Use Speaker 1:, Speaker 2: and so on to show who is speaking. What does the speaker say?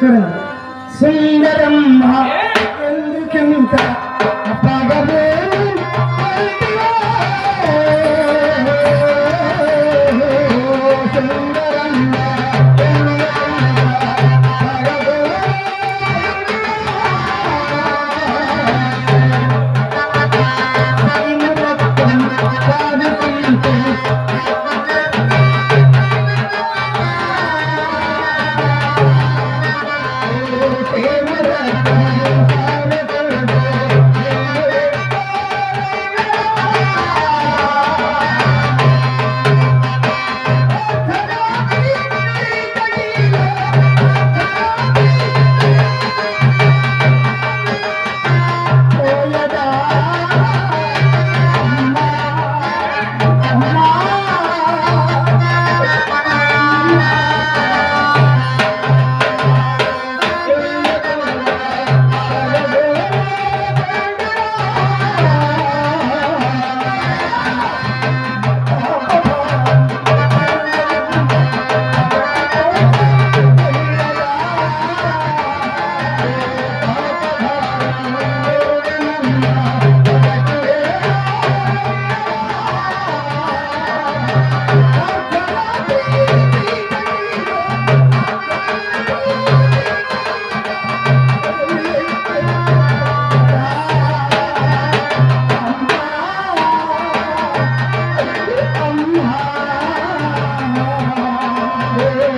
Speaker 1: ंदर Yeah.